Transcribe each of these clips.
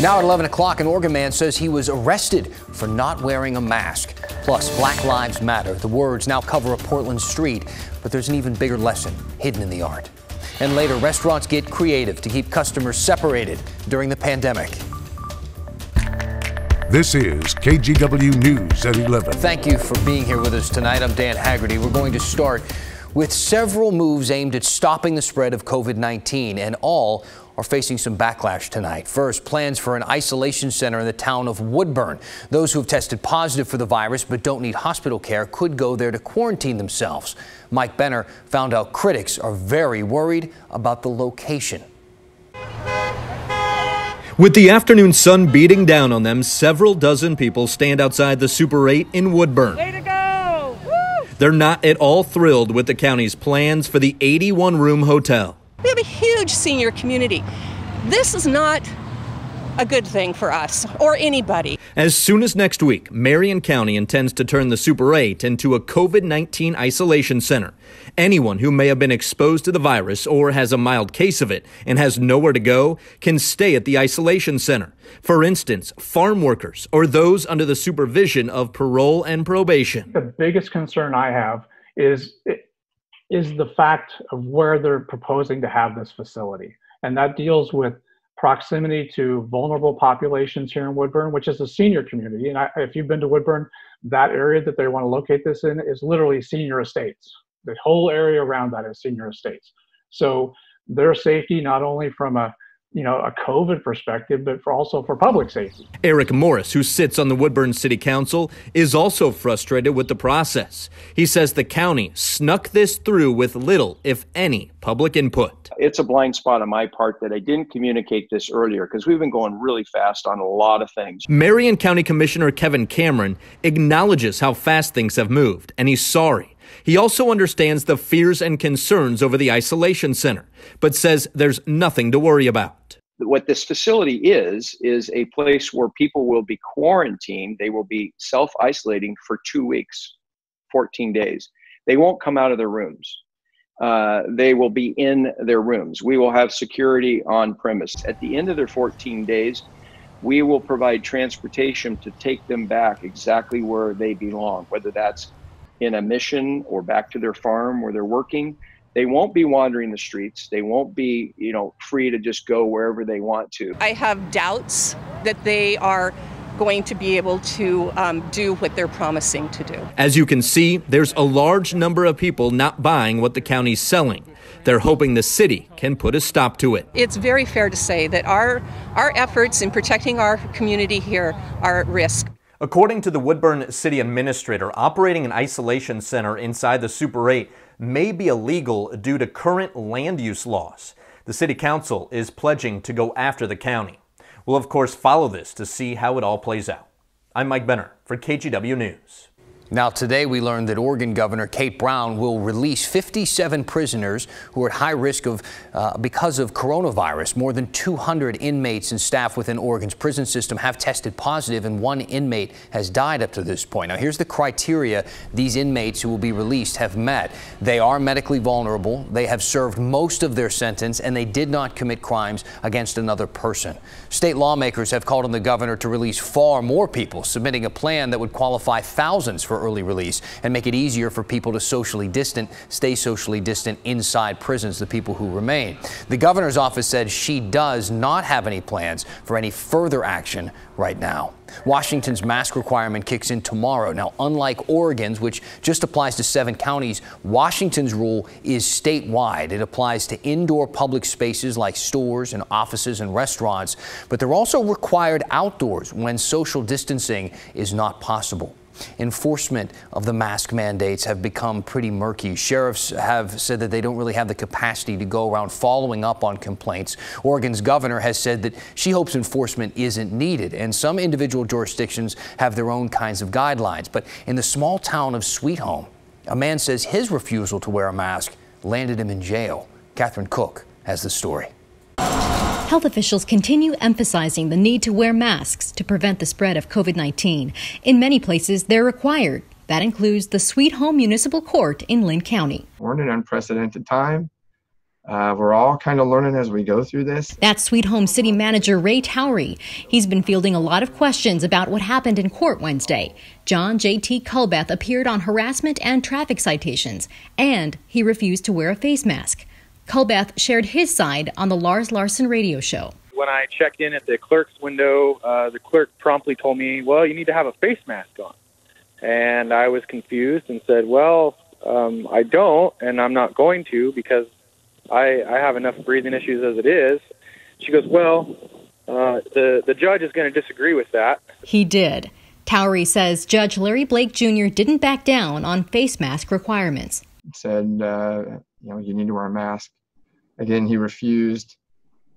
Now at 11 o'clock, an Oregon man says he was arrested for not wearing a mask. Plus, Black Lives Matter. The words now cover a Portland street, but there's an even bigger lesson hidden in the art. And later, restaurants get creative to keep customers separated during the pandemic. This is KGW News at 11. Thank you for being here with us tonight. I'm Dan Haggerty. We're going to start with several moves aimed at stopping the spread of COVID 19, and all are facing some backlash tonight. First, plans for an isolation center in the town of Woodburn. Those who have tested positive for the virus but don't need hospital care could go there to quarantine themselves. Mike Benner found out critics are very worried about the location. With the afternoon sun beating down on them, several dozen people stand outside the Super 8 in Woodburn. Way to go! Woo! They're not at all thrilled with the county's plans for the 81 room hotel. We have a huge senior community. This is not a good thing for us or anybody. As soon as next week, Marion County intends to turn the Super 8 into a COVID 19 isolation center. Anyone who may have been exposed to the virus or has a mild case of it and has nowhere to go can stay at the isolation center. For instance, farm workers or those under the supervision of parole and probation. The biggest concern I have is is the fact of where they're proposing to have this facility. And that deals with proximity to vulnerable populations here in Woodburn, which is a senior community. And I, if you've been to Woodburn, that area that they want to locate this in is literally senior estates. The whole area around that is senior estates. So their safety, not only from a you know, a COVID perspective, but for also for public safety. Eric Morris, who sits on the Woodburn City Council, is also frustrated with the process. He says the county snuck this through with little, if any, public input. It's a blind spot on my part that I didn't communicate this earlier because we've been going really fast on a lot of things. Marion County Commissioner Kevin Cameron acknowledges how fast things have moved, and he's sorry. He also understands the fears and concerns over the isolation center, but says there's nothing to worry about. What this facility is, is a place where people will be quarantined. They will be self isolating for two weeks, 14 days. They won't come out of their rooms. Uh, they will be in their rooms. We will have security on premise. At the end of their 14 days, we will provide transportation to take them back exactly where they belong, whether that's in a mission or back to their farm where they're working they won't be wandering the streets they won't be you know free to just go wherever they want to i have doubts that they are going to be able to um, do what they're promising to do as you can see there's a large number of people not buying what the county's selling they're hoping the city can put a stop to it. It's very fair to say that our our efforts in protecting our community here are at risk. According to the Woodburn City Administrator, operating an isolation center inside the Super 8 may be illegal due to current land use laws. The City Council is pledging to go after the county. We'll, of course, follow this to see how it all plays out. I'm Mike Benner for KGW News. Now, today we learned that Oregon Governor Kate Brown will release 57 prisoners who are at high risk of uh, because of coronavirus. More than 200 inmates and staff within Oregon's prison system have tested positive, and one inmate has died up to this point. Now, here's the criteria these inmates who will be released have met. They are medically vulnerable, they have served most of their sentence, and they did not commit crimes against another person. State lawmakers have called on the governor to release far more people, submitting a plan that would qualify thousands for early release and make it easier for people to socially distant, stay socially distant inside prisons, the people who remain. The governor's office said she does not have any plans for any further action right now. Washington's mask requirement kicks in tomorrow. Now, unlike Oregon's, which just applies to seven counties, Washington's rule is statewide. It applies to indoor public spaces like stores and offices and restaurants, but they're also required outdoors when social distancing is not possible. Enforcement of the mask mandates have become pretty murky. Sheriffs have said that they don't really have the capacity to go around following up on complaints. Oregon's governor has said that she hopes enforcement isn't needed, and some individual jurisdictions have their own kinds of guidelines. But in the small town of Sweet Home, a man says his refusal to wear a mask landed him in jail. Catherine Cook has the story. Health officials continue emphasizing the need to wear masks to prevent the spread of COVID 19. In many places, they're required. That includes the Sweet Home Municipal Court in Linn County. We're in an unprecedented time. Uh, we're all kind of learning as we go through this. That's Sweet Home City Manager Ray Towry. He's been fielding a lot of questions about what happened in court Wednesday. John J.T. Culbeth appeared on harassment and traffic citations, and he refused to wear a face mask. Culbeth shared his side on the Lars Larson radio show. When I checked in at the clerk's window, uh, the clerk promptly told me, Well, you need to have a face mask on. And I was confused and said, Well, um, I don't, and I'm not going to because I, I have enough breathing issues as it is. She goes, Well, uh, the, the judge is going to disagree with that. He did. Towry says Judge Larry Blake Jr. didn't back down on face mask requirements. Said, uh, you know, you need to wear a mask. Again, he refused.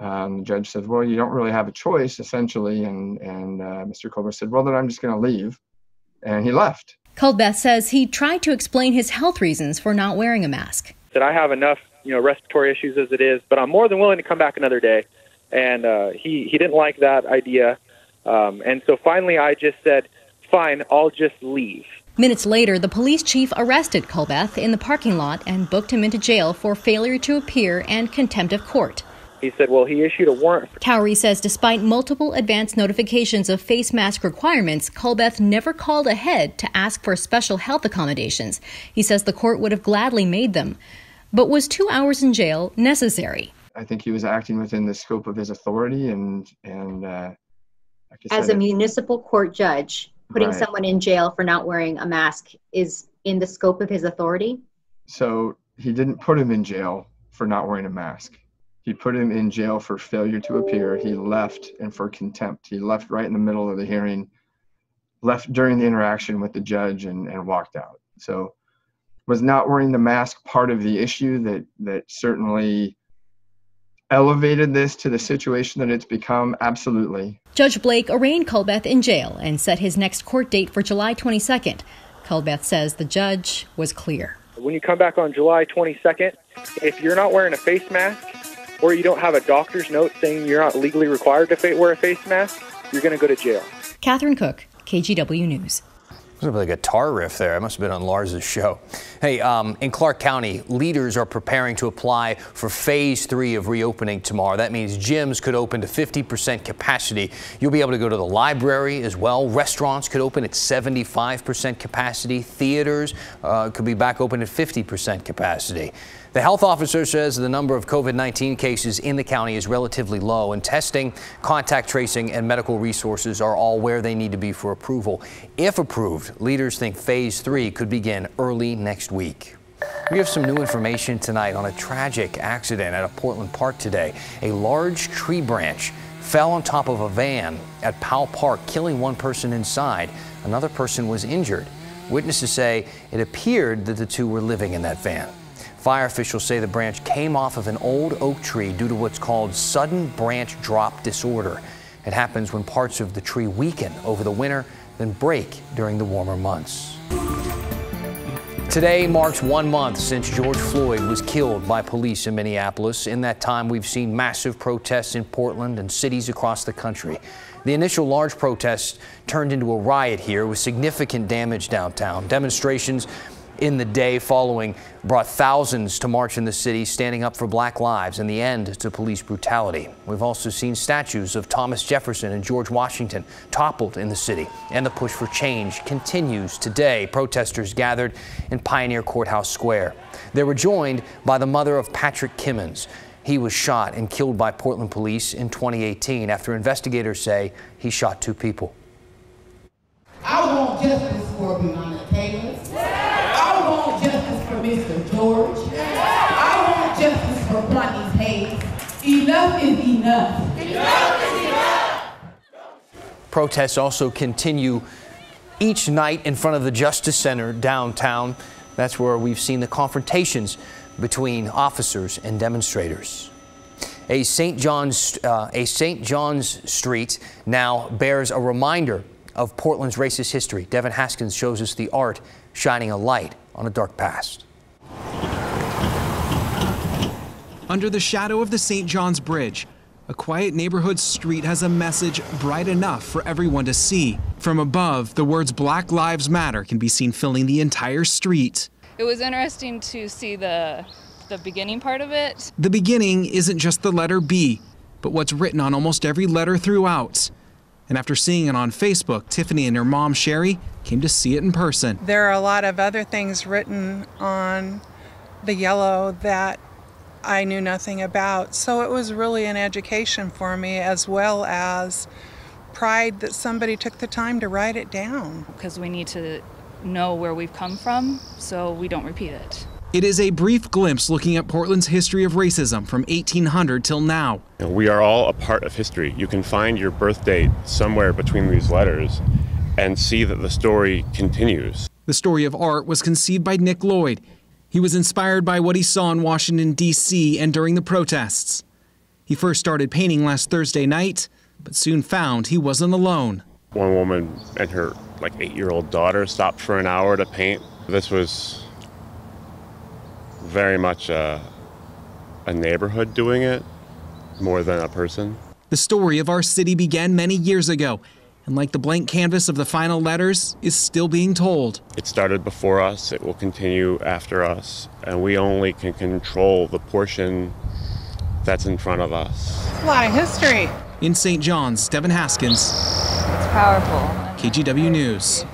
Um, the judge said, "Well, you don't really have a choice, essentially." And and uh, Mr. Culbeth said, "Well, then I'm just going to leave," and he left. Culbeth says he tried to explain his health reasons for not wearing a mask. That I have enough, you know, respiratory issues as it is, but I'm more than willing to come back another day. And uh, he he didn't like that idea, um, and so finally I just said, "Fine, I'll just leave." Minutes later, the police chief arrested Culbeth in the parking lot and booked him into jail for failure to appear and contempt of court. He said, well, he issued a warrant. Towry says despite multiple advance notifications of face mask requirements, Culbeth never called ahead to ask for special health accommodations. He says the court would have gladly made them. But was two hours in jail necessary? I think he was acting within the scope of his authority and, and, uh, like As a municipal court judge, putting right. someone in jail for not wearing a mask is in the scope of his authority? So he didn't put him in jail for not wearing a mask. He put him in jail for failure to appear. He left and for contempt. He left right in the middle of the hearing, left during the interaction with the judge, and, and walked out. So, was not wearing the mask part of the issue that that certainly elevated this to the situation that it's become? Absolutely. Judge Blake arraigned Culbeth in jail and set his next court date for July 22nd. Culbeth says the judge was clear. When you come back on July 22nd, if you're not wearing a face mask, or you don't have a doctor's note saying you're not legally required to wear a face mask, you're going to go to jail. Catherine Cook, KGW News. There's a guitar riff there. It must have been on Lars's show. Hey, um, in Clark County, leaders are preparing to apply for phase three of reopening tomorrow. That means gyms could open to 50% capacity. You'll be able to go to the library as well. Restaurants could open at 75% capacity. Theaters uh, could be back open at 50% capacity. The health officer says the number of COVID-19 cases in the county is relatively low and testing, contact tracing and medical resources are all where they need to be for approval. If approved, leaders think phase three could begin early next week. We have some new information tonight on a tragic accident at a Portland park today. A large tree branch fell on top of a van at Powell Park, killing one person inside. Another person was injured. Witnesses say it appeared that the two were living in that van. Fire officials say the branch came off of an old oak tree due to what's called sudden branch drop disorder. It happens when parts of the tree weaken over the winter, then break during the warmer months. Today marks one month since George Floyd was killed by police in Minneapolis. In that time, we've seen massive protests in Portland and cities across the country. The initial large protests turned into a riot here with significant damage downtown. Demonstrations in the day following brought thousands to march in the city standing up for black lives and the end to police brutality. We've also seen statues of Thomas Jefferson and George Washington toppled in the city and the push for change continues today. Protesters gathered in Pioneer Courthouse Square. They were joined by the mother of Patrick Kimmons. He was shot and killed by Portland police in 2018 after investigators say he shot two people. I want justice for Breonna Taylor. I want justice for Mr. George. I want justice for Bronnie Hayes. Enough is enough. Enough is enough. Protests also continue each night in front of the Justice Center downtown. That's where we've seen the confrontations between officers and demonstrators. A St. John's, uh, a St. John's Street now bears a reminder of Portland's racist history. Devin Haskins shows us the art shining a light on a dark past. Under the shadow of the St. John's Bridge, a quiet neighborhood street has a message bright enough for everyone to see. From above, the words Black Lives Matter can be seen filling the entire street. It was interesting to see the the the beginning part of it. The beginning isn't just the letter B, but what's written on almost every letter throughout. And after seeing it on Facebook, Tiffany and her mom, Sherry, came to see it in person. There are a lot of other things written on the yellow that I knew nothing about. So it was really an education for me as well as pride that somebody took the time to write it down. Because we need to know where we've come from so we don't repeat it. It is a brief glimpse looking at Portland's history of racism from 1800 till now. We are all a part of history. You can find your birth date somewhere between these letters and see that the story continues. The story of art was conceived by Nick Lloyd. He was inspired by what he saw in Washington, D.C. and during the protests. He first started painting last Thursday night, but soon found he wasn't alone. One woman and her like eight year old daughter stopped for an hour to paint. This was very much a, a neighborhood doing it more than a person. The story of our city began many years ago, and like the blank canvas of the final letters, is still being told. It started before us, it will continue after us, and we only can control the portion that's in front of us. A lot of history. In St. John's, Devin Haskins. It's powerful. KGW News.